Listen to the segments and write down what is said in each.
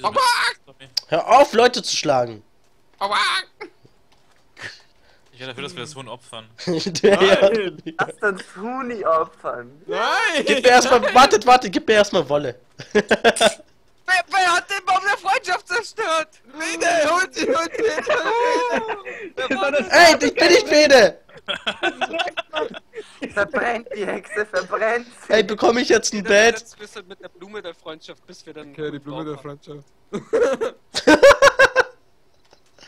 Wieso Aua! nicht? Hör auf, Leute zu schlagen. Aua! Ich hätte dafür, dass wir das Huhn opfern. Der, ja. Lass das Huni opfern. Nein! Gib mir erstmal, wartet, wartet, gib mir erstmal Wolle. Wer, wer hat den Baum der Freundschaft zerstört? Bitte, holt sie, holt des- Ey, ich bin nicht Bede. Verbrennt die Hexe, verbrennt sie. Ey, bekomme ich jetzt ein Bett? Freundschaft, bis wir dann. Okay, die Blume der. Freundschaft.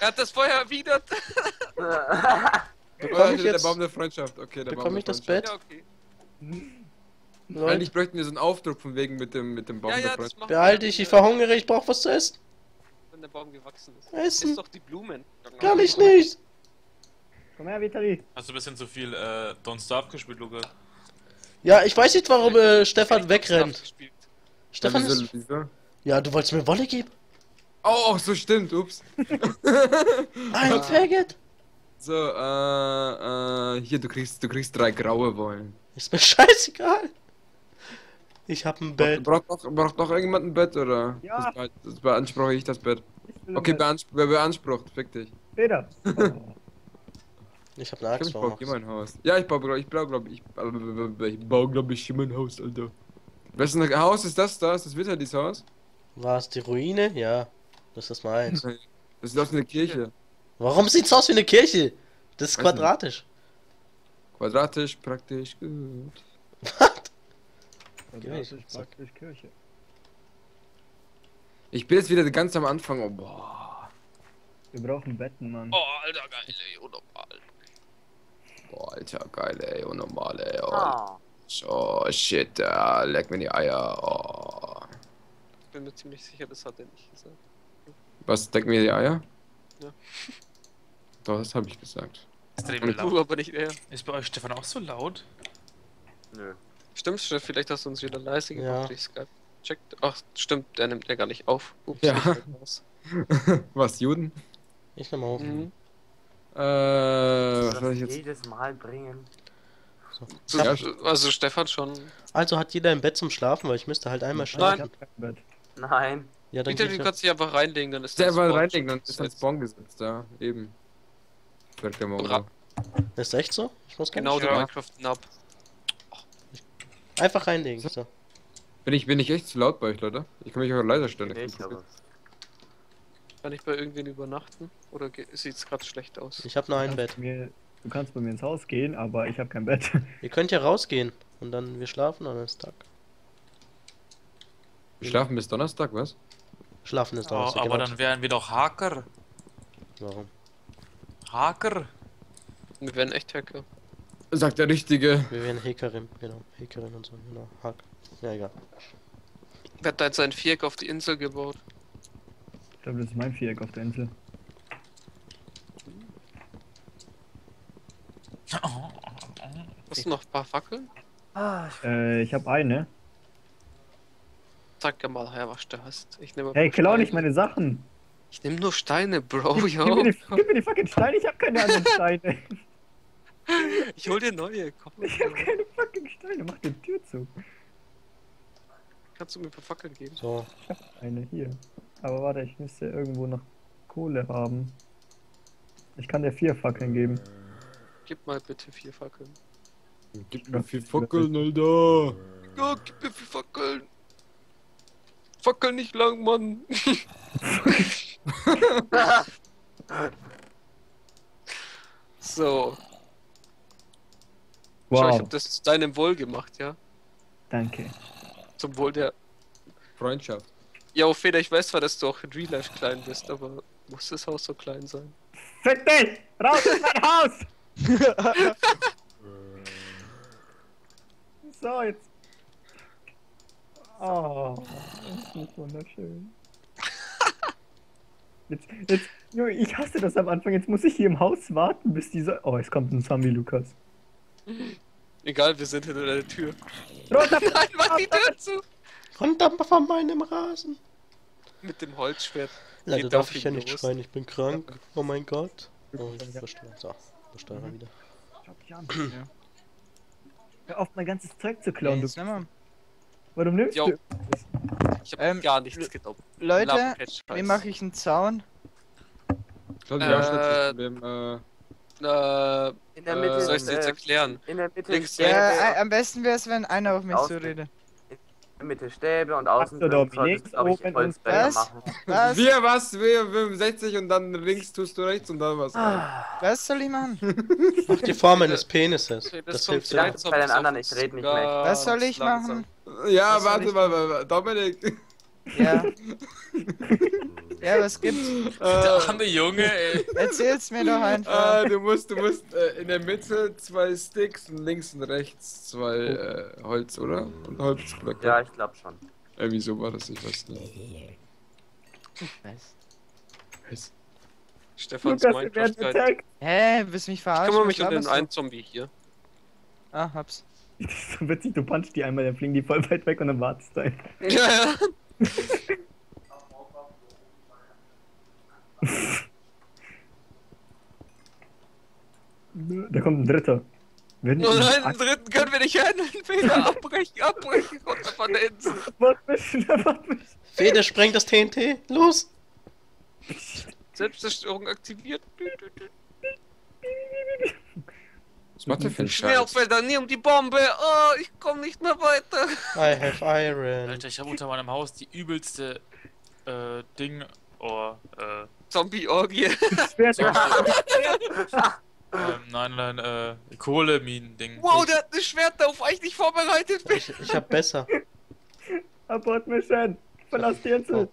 Er hat das Feuer erwidert. Bekomme Oh, ich der jetzt, Baum der Freundschaft. Okay, der bekomme Baum ich der das. Bett? Ja, okay. Leute, Eigentlich bräuchten wir so einen Aufdruck von wegen mit dem, mit dem Baum Ja, der ja, das Freundschaft. behalte ich, ich der- verhungere, ich brauche was zu essen. Wenn der Baum gewachsen ist. Essen. Ist doch die Blumen. Kann ich nicht. Komm her, Vitali. Hast du ein bisschen zu viel äh, Don't Starve gespielt, Lukas? Ja, ich weiß nicht, warum äh, Stefan wegrennt. Gespielt. Stefan ja, wieso, ist... Ja, du wolltest mir Wolle geben? Oh, oh, so stimmt, ups. Ein Faggot? So, äh, äh, hier, du kriegst, du kriegst drei graue Wollen. Ist mir scheißegal. Ich hab ein Bett. Braucht doch, braucht doch irgendjemand ein Bett, oder? Ja. Das, be das beanspruche ich das Bett. Ich Okay, Bett. beanspr wer beansprucht, fick dich. Peter. Ich hab eine Ich, glaub, Axt. ich baue hier mein Haus. Ja, ich baue, glaub- ich baue, glaub ich, äh, ich baue, glaub ich, hier mein Haus, Alter. Wessen Haus ist das da? Ist das Witterlis Haus? War es die Ruine? Ja. Das ist meins. Das sieht aus wie eine Kirche. Warum sieht's aus wie eine Kirche? Das ist Weiß nicht. quadratisch. Quadratisch, praktisch, gut. Das ist praktisch Kirche. Ich bin jetzt wieder ganz am Anfang. Oh, boah. Wir brauchen Betten, Mann. Oh, Alter, geil, ey, unnormal. Boah, Alter, geil, ey, unnormal, ey. Oh, Ah, oh shit, uh, leck mir die Eier. Oh. Ich bin mir ziemlich sicher, das hat er nicht gesagt. Was, leck mir die Eier? Ja. Doch, das habe ich gesagt. Extrem Du, laut. aber nicht er. Ist bei euch Stefan auch so laut? nö. Stimmt, vielleicht hast du uns wieder leise Ja. gemacht durch Skype. Checkt. Ach, stimmt, der nimmt ja gar nicht auf. Ups, Ja. raus. Was, Juden? Ich nehm auf. Mhm. Äh, was soll ich jetzt? jedes Mal bringen. So, Ja. also Stefan schon. Also hat jeder ein Bett zum Schlafen, weil ich müsste halt einmal Ich schlafen. Bett. Nein. Ja, dann Peter, du kannst dich einfach reinlegen, dann ist Selber Spawn reinlegen, dann ist gesetzt. Spawn gesetzt, ja, eben. Sagt der Mongo. Ist echt so? Ich muss Genau, nicht. der Ja. Minecraft-Nub. Einfach reinlegen. So. Bin ich, bin ich echt zu laut bei euch, Leute? Ich kann mich auch leiser stellen. Aber. Kann ich bei irgendwen übernachten? Oder sieht es gerade schlecht aus? Ich habe nur ein Bett. Mir, du kannst bei mir ins Haus gehen, aber ich habe kein Bett. Ihr könnt ja rausgehen und dann wir schlafen und dann ist Tag. Wir schlafen bis Donnerstag, was? Schlafen ist Oh, raus. aber dann wären wir doch Hacker. Warum? Hacker? Wir werden echt Hacker. Sagt der Richtige. Wir wären Hackerin, genau. Hackerin und so, genau. Hack. Ja, egal. Wer hat da jetzt ein Viereck auf die Insel gebaut? Ich glaube, das ist mein Viereck auf der Insel. Hast du noch ein paar Fackeln? Ah, ich Äh, ich habe eine. Sag ja mal her, was du hast. Ich nehme Hey, klau nicht meine Sachen. Ich nehme nur Steine, Bro, Gib, gib, mir yo. die, gib mir die fucking Steine, ich habe keine anderen Steine. Ich hol dir neue. Komm, Ich habe keine fucking Steine, mach die Tür zu. kannst du mir ein paar Fackeln geben? So. Eine hier. Aber warte, ich müsste irgendwo noch Kohle haben. Ich kann dir vier Fackeln geben. Gib mal bitte vier Fackeln. Gib mir viel Fackeln, Alter. Ja, gib mir vier Fackeln. Fackeln nicht lang, Mann. so. Schau, ich Wow, hab das zu deinem Wohl gemacht, ja? danke. Zum Wohl der. Freundschaft. Ja, Feder, ich weiß zwar, dass du auch in Real Life klein bist, aber muss das Haus so klein sein? Fick dich! Raus aus mein Haus! so, jetzt. Oh, das ist wunderschön. Jetzt, jetzt, Junge, ich hasse das am Anfang. Jetzt muss ich hier im Haus warten, bis dieser. Oh, es kommt ein Zombie, Lukas. Egal, wir sind hinter der Tür. Runter! Nein, mach die Tür zu! Runter von meinem Rasen. Mit dem Holzschwert. Leider Geht darf ich ja nicht los. schreien, ich bin krank. Oh mein Gott. Oh, ich verstehe. So, Versteuerer wieder. Schau dich an. Hör auf, mein ganzes Zeug zu klauen. Du, Jetzt nimm warum nimmst Jo. du? Ich hab Ähm, gar nichts genommen. Leute, wie mache ich einen Zaun? Ich glaube, wir haben schon das Äh, Problem. Äh, Äh, In der Äh, Mitte. soll ich dir jetzt äh, erklären? In der Mitte Links, äh, am besten wäre es, wenn einer auf mich zuredet. Mitte Stäbe und außen so, solltest du, glaub ich, was? machen. Was? wir was? Wir 65 und dann links tust du rechts und dann was? Was soll ich machen? Mach die Form eines Penises. Das kommt hilft langsam. bei den anderen, ich red nicht mehr. Was soll ich machen? Ja, Was warte mal, Dominik. Ja. ja, was gibt's? Der Äh, arme Junge, ey. Erzähl's mir doch einfach. äh, du musst, du musst äh, in der Mitte zwei Sticks und links und rechts zwei äh, Holz, oder? Und Holzblöcke. Ja, ich glaube schon. Irgendwie so war das, ich weiß nicht. Was? Stefans Lukas, Minecraft Guide. Hä, willst du mich Ich verarschen? kümmere Was mich um den einen Zombie hier. Ah, hab's. Das ist so witzig, du punchst die einmal, dann fliegen die voll weit weg und dann wartest du. Ja, ja. Da kommt ein dritter. Wenn Oh nein, den dritten können wir nicht handeln. Peter, abbrechen, abbrechen. Runter von der Insel. Warte mich, warte mich. Fede, spreng das TNT. Los! Selbstzerstörung aktiviert. Was macht der für ein Scheiß? Schwerfelder, nimm die Bombe. Oh, ich komme nicht mehr weiter. I have iron. Alter, ich habe unter meinem Haus die übelste äh, Ding. Oh, äh. Zombie-Orgie. Schwert. Ähm, nein, nein, äh, Kohleminen-Ding. Wow, der hat eine Schwert auf euch nicht vorbereitet. Ich, ich hab besser. Abort Mission. Verlass die Insel.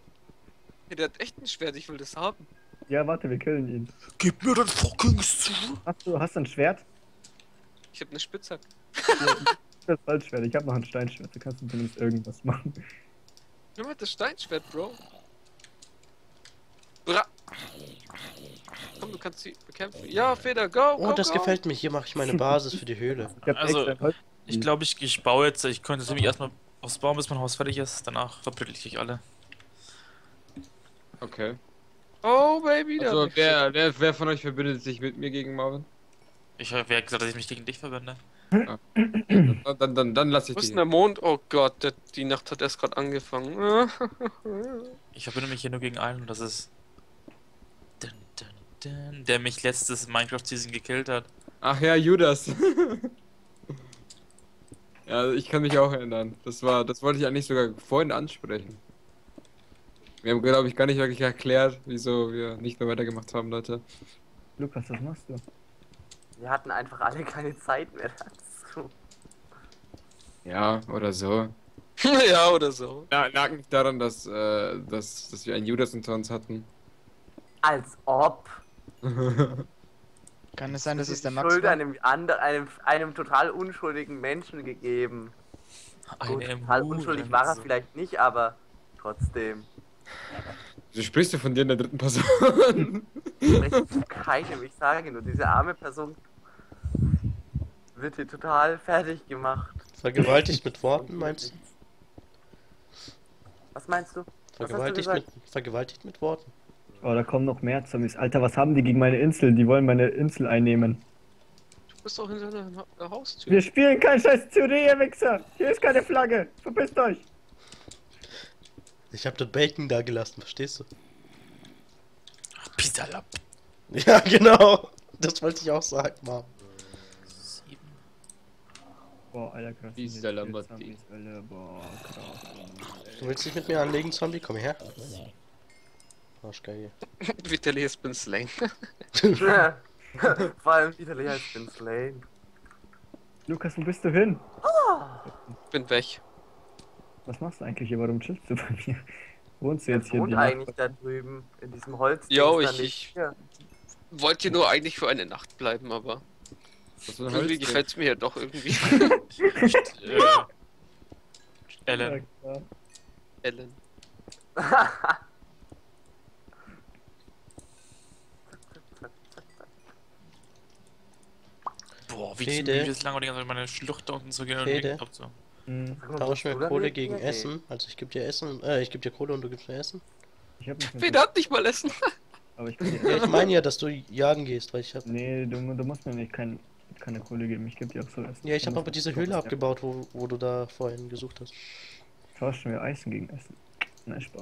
Hey, der hat echt ein Schwert, ich will das haben. Ja, warte, wir killen ihn. Gib mir dein fucking zu! Hast du, hast du ein Schwert? Ich habe eine Spitzhacke. Das ist Holzschwert. Ich habe noch ein Steinschwert. Da kannst du zumindest irgendwas machen. Nimm mal das Steinschwert, Bro. Bra Komm, du kannst sie bekämpfen. Ja, Feder, go, go, Oh, das go. gefällt mir. Hier mache ich meine Basis für die Höhle. Also. Ich glaube, ich, ich baue jetzt, ich könnte nämlich erstmal aufs Bauen, bis mein Haus fertig ist. Danach verprügel ich euch alle. Okay. Oh, Baby, Also, wer, wer, wer von euch verbindet sich mit mir gegen Marvin? Ich habe ja gesagt, dass ich mich gegen dich verbinde. Dann, dann, dann, dann lass ich Wo ist dich. denn der Mond? Oh Gott, der, die Nacht hat erst gerade angefangen. Ich verbinde mich hier nur gegen einen und das ist. Dun, der mich letztes Minecraft-Season gekillt hat. Ach ja, Judas. ja, ich kann mich auch erinnern. Das war, das wollte ich eigentlich sogar vorhin ansprechen. Wir haben, glaube ich, gar nicht wirklich erklärt, wieso wir nicht mehr weitergemacht haben, Leute. Lukas, was machst du? Wir hatten einfach alle keine Zeit mehr dazu. Ja, oder so. ja, oder so. Ja, lag nicht daran, dass, äh, dass, dass wir einen Judas unter uns hatten. Als ob. Kann es sein, dass Das es ist der Max Schuld war? einem, ander, einem, einem total unschuldigen Menschen gegeben. Gut, total unschuldig war er so. vielleicht nicht, aber trotzdem. Du sprichst du von dir in der dritten Person. Spricht zu keinem. Ich sage nur, diese arme Person wird hier total fertig gemacht. Vergewaltigt mit Worten, meinst du? Was meinst du? Was hast du Vergewaltigt mit, vergewaltigt mit Worten. Oh, da kommen noch mehr Zombies. Alter, was haben die gegen meine Insel? Die wollen meine Insel einnehmen. Du bist doch hinter der Ha- Haustür. Wir spielen kein scheiß Zürich, ihr Wichser. Hier ist keine Flagge. Verpisst euch. Ich hab das Bacon da gelassen, verstehst du? Ach, Pizzalab. Ja, genau. Das wollte ich auch sagen, Mann. Sieben. Boah, Alter, krass. Dieser Alter, Boah, krass. Du willst dich mit mir anlegen, Zombie? Komm her. Arschgeil. Vitali has been slain. Vor allem Italy als bin slain. Lukas, wo bist du hin? Bin weg. Was machst du eigentlich hier? Warum chillst du bei mir? Wohnst du jetzt hier? wohnt die eigentlich da drüben in diesem Holz? Jo, ich- nicht? ich-. Wollte hier nur eigentlich für eine Nacht bleiben, aber Was irgendwie gefällt es mir ja doch irgendwie. äh, Ellen. Ellen. Boah, wie Fede. ist lange die ganze Zeit meine Schlucht da unten zu gehen und Fede. den abzu. Hm, Tausch mir Kohle gegen mir? Essen. Also ich geb dir Essen, äh, ich geb dir Kohle und du gibst mir Essen. Ich hab nicht mehr Peter hat nicht mal Essen. aber ich Ja, ich meine ja, dass du jagen gehst, weil ich hab. Nee, du, du musst mir nicht kein, keine Kohle geben. Ich geb dir auch so Essen. Ja, ich habe aber diese Höhle abgebaut, wo, wo du da vorhin gesucht hast. Tauschen wir Eisen gegen Essen. Ne, Spaß.